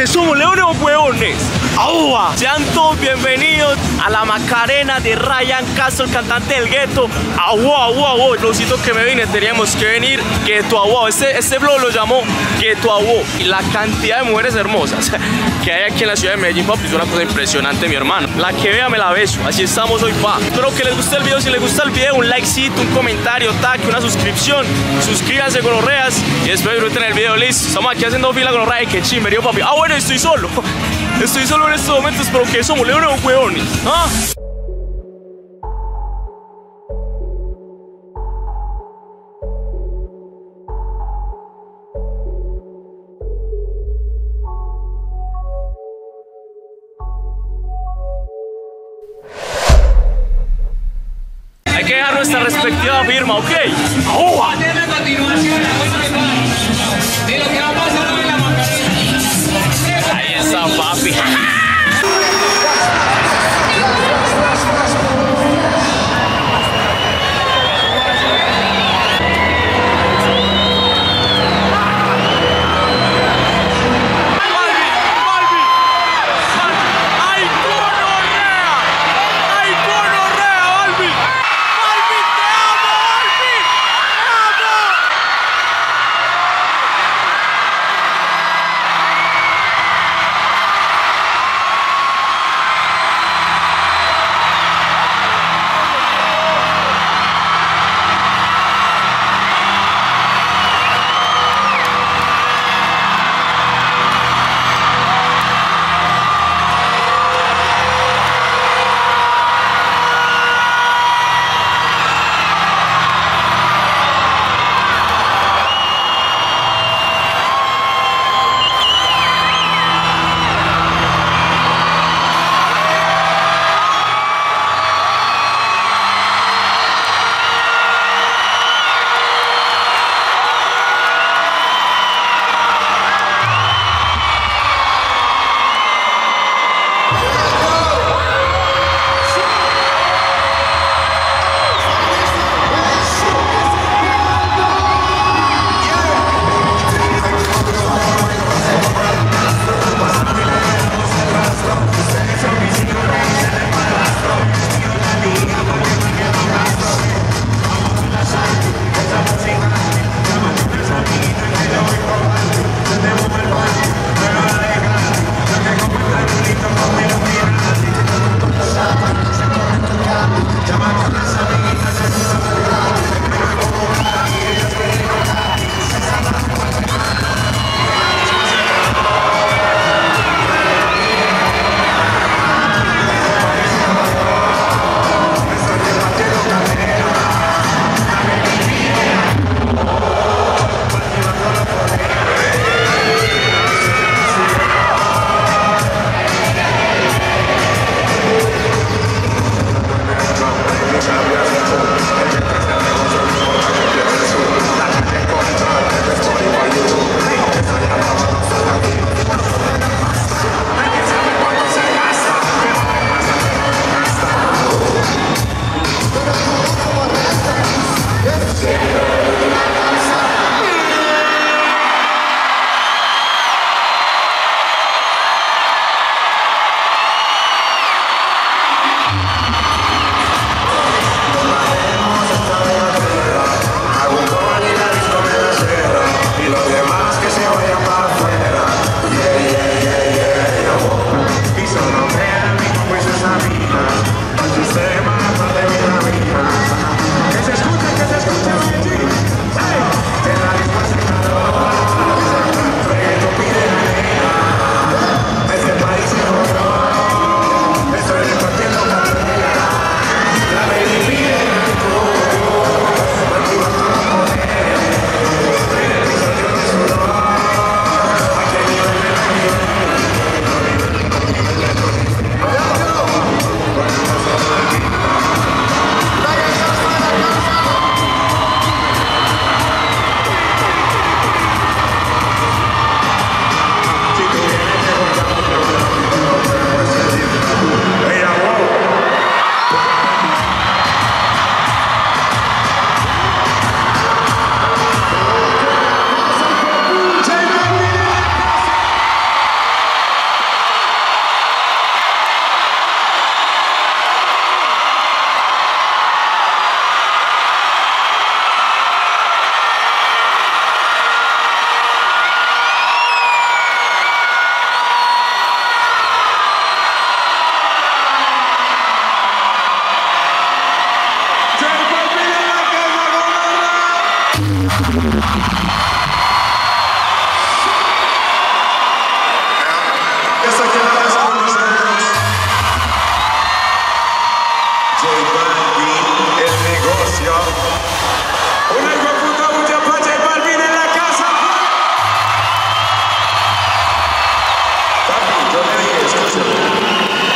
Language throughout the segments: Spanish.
que somos leones o hueones. Sean todos bienvenidos a la Macarena de Ryan Castro, el cantante del gueto. ¡Aúa, aúa, aúa! Flowcito que me vine, teníamos que venir. Gueto, aúa. Este, este flow lo llamó Gueto, aúa. Y la cantidad de mujeres hermosas que hay aquí en la ciudad de Medellín, papi, es una cosa impresionante, mi hermano. La que vea me la beso. Así estamos hoy, pa. Espero que les guste el video. Si les gusta el video, un likecito, un comentario, tac, una suscripción. Suscríbanse con los reas y después disfruten el video, listo. Estamos aquí haciendo fila con los reas. Que chimberío, papi. Ah, bueno, estoy solo. Estoy solo en estos momentos, pero que somos leones o hueones. ¿Ah? Hay que dejar nuestra respectiva firma, ¿ok?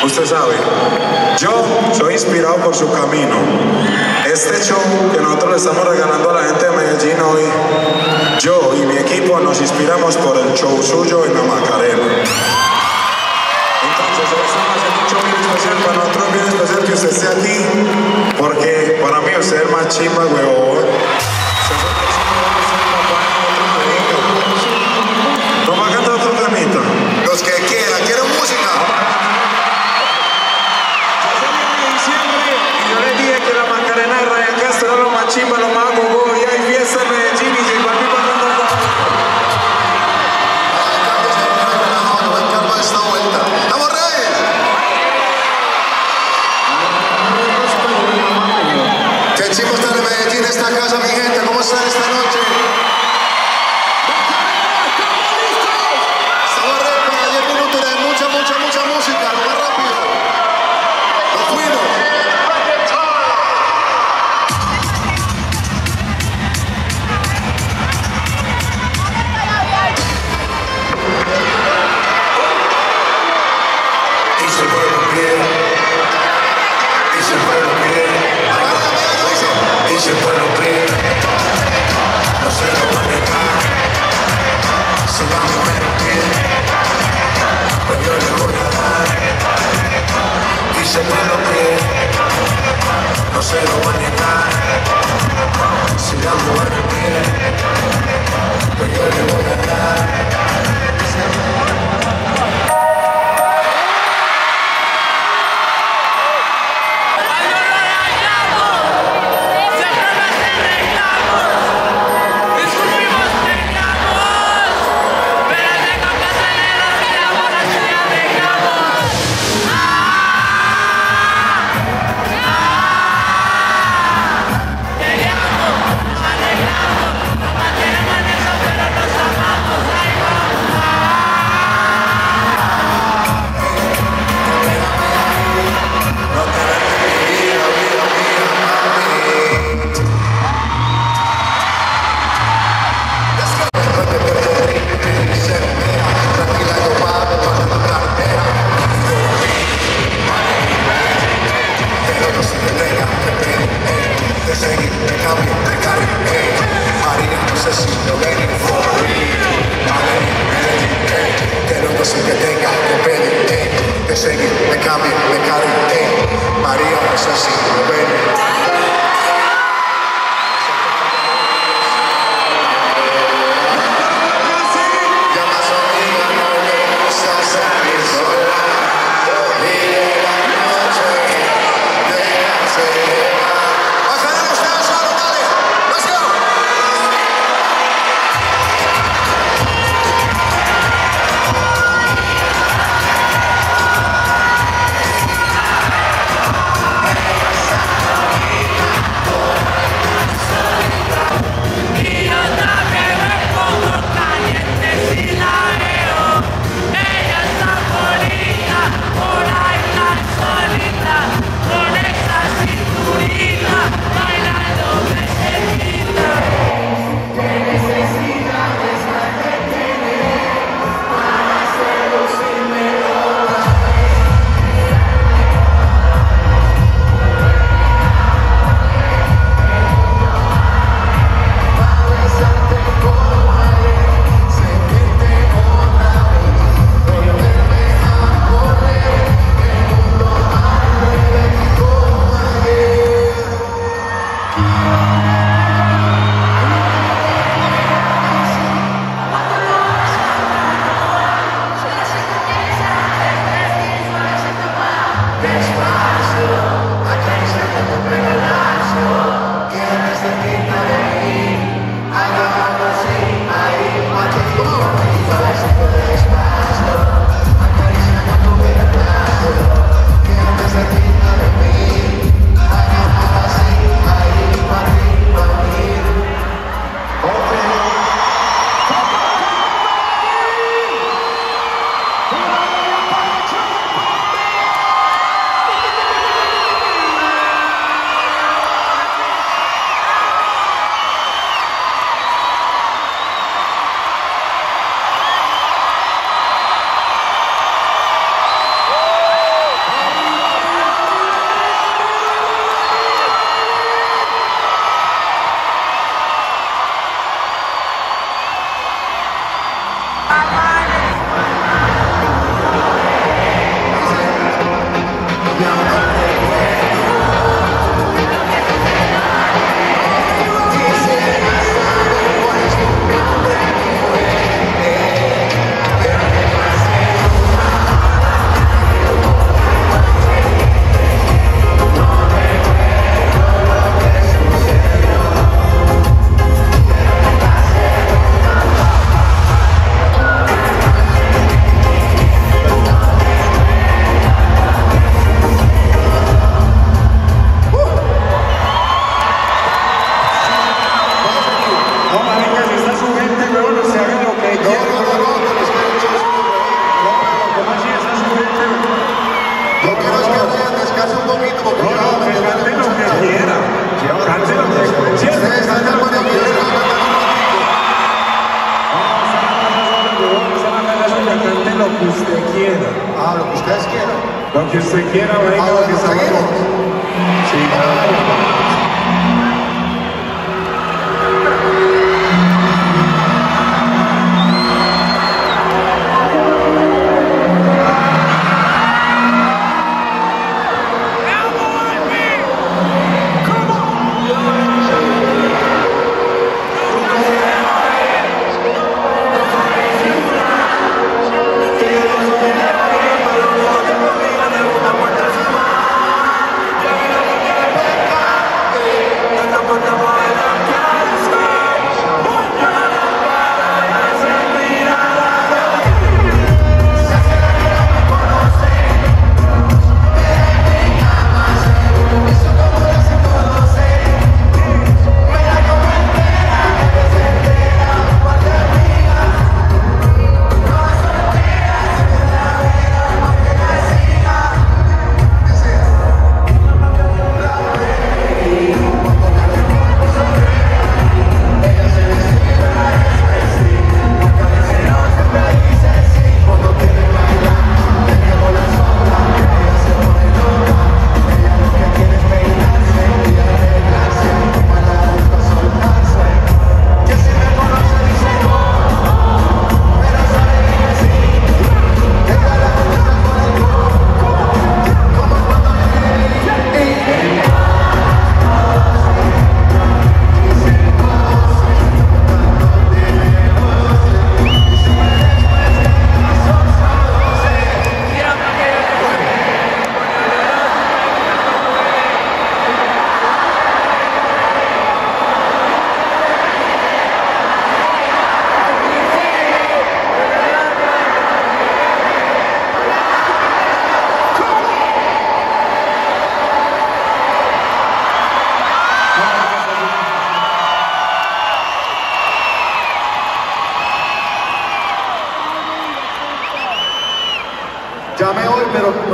Usted sabe, yo soy inspirado por su camino. Este show que nosotros le estamos regalando a la gente de Medellín hoy, yo y mi equipo nos inspiramos por el show suyo en la Macarena. Entonces, eso me hace mucho bien especial para nosotros, bien especial que usted esté aquí, porque para mí usted es el más chimba, huevón.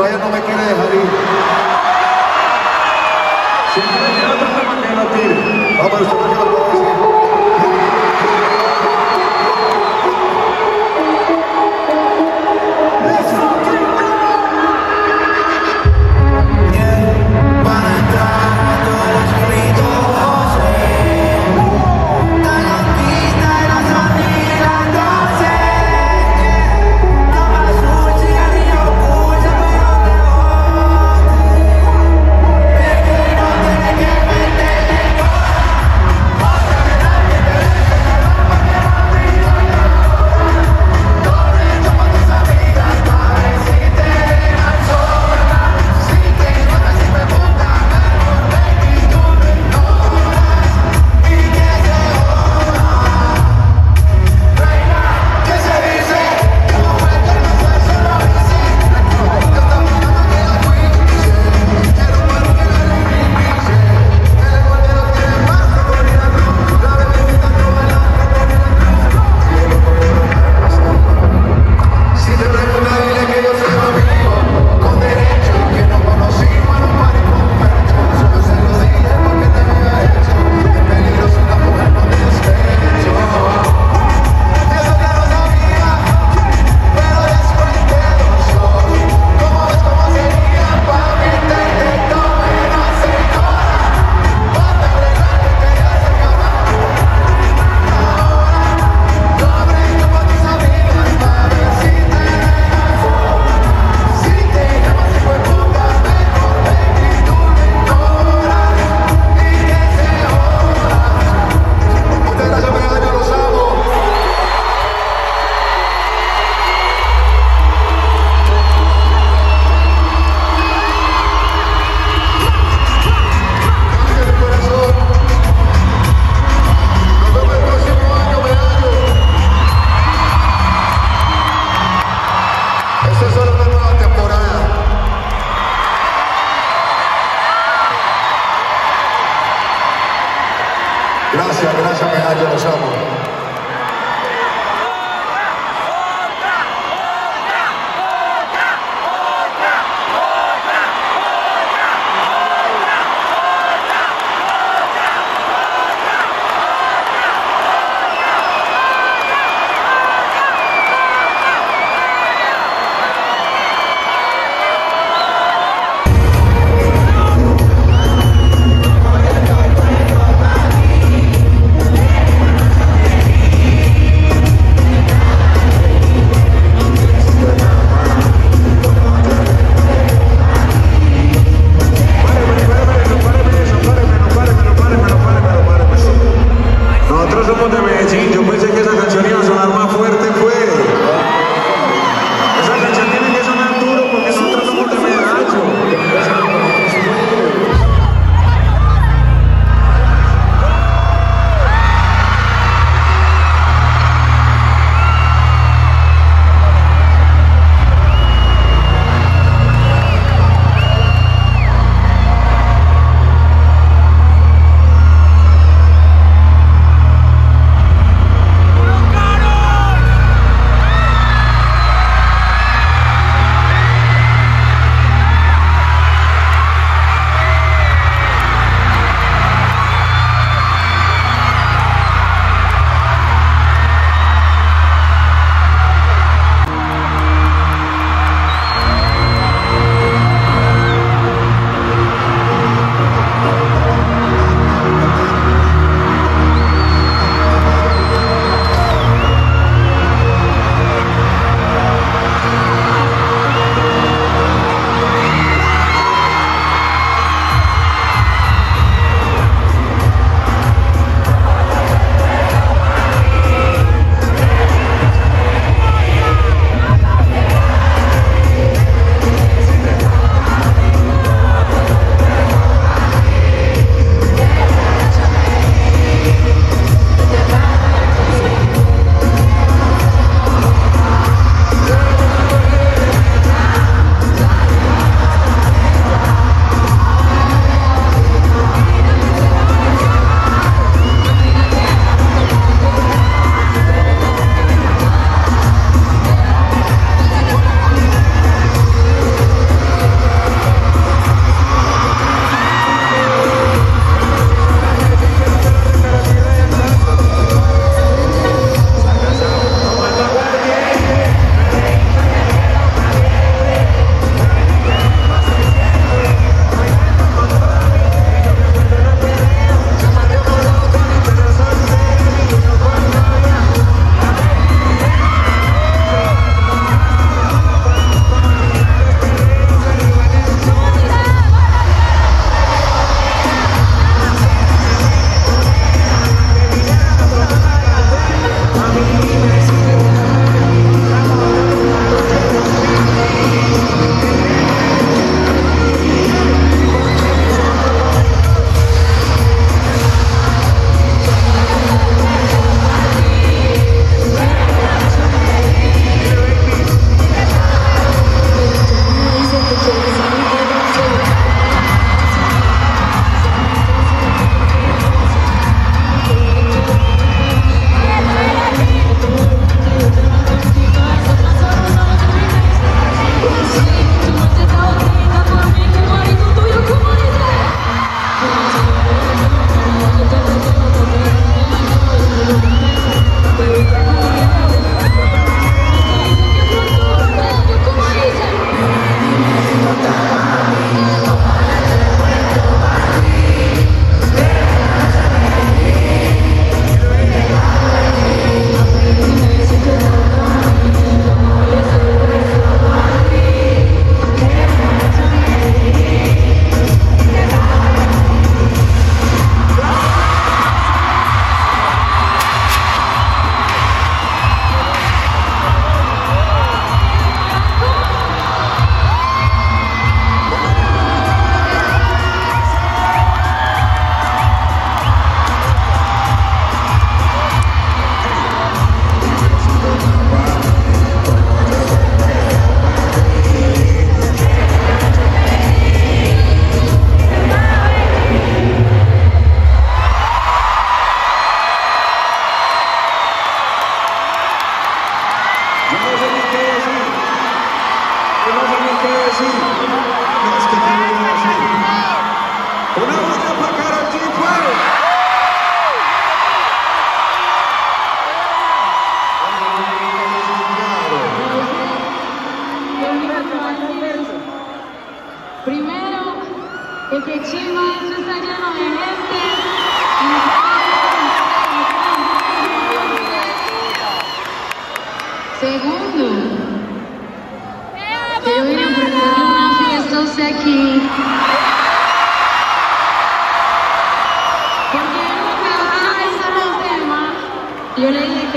Todavía no me quiere dejar ir.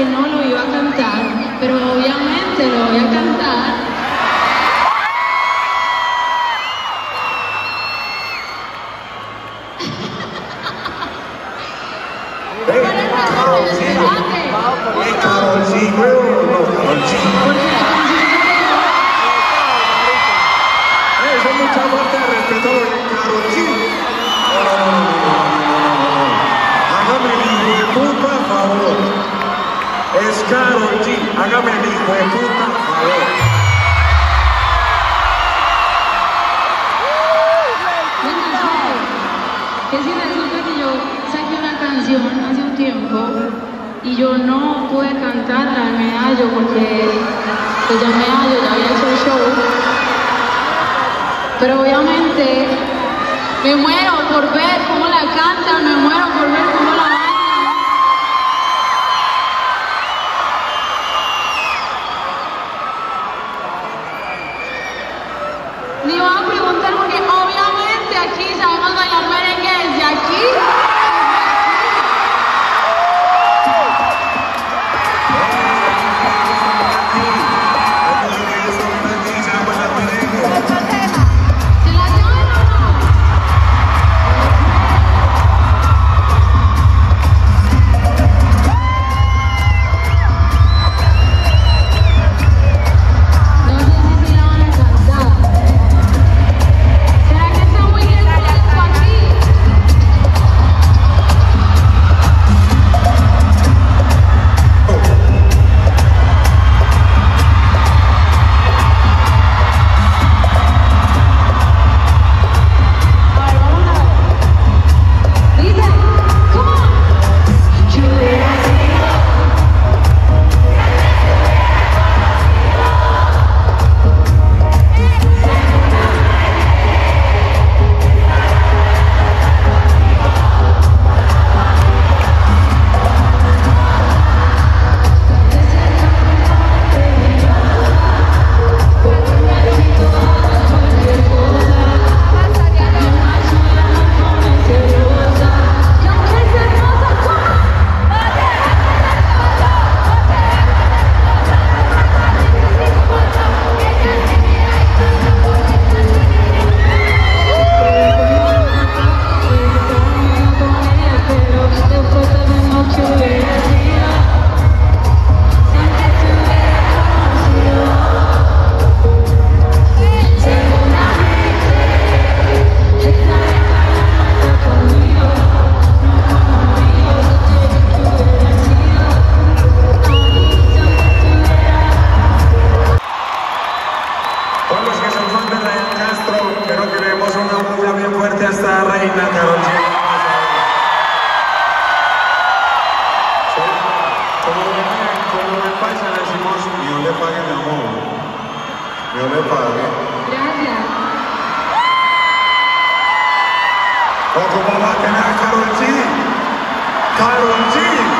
que no lo iba a cantar, pero obviamente lo voy a cantar. tiempo y yo no pude cantarla al medallo porque pues ya me ya había hecho el show. Pero obviamente me muero por ver cómo la cantan, me muero pague, mi amor. Dios le pague. Gracias. ¿O cómo va a tener a Karol G? ¡Karol G!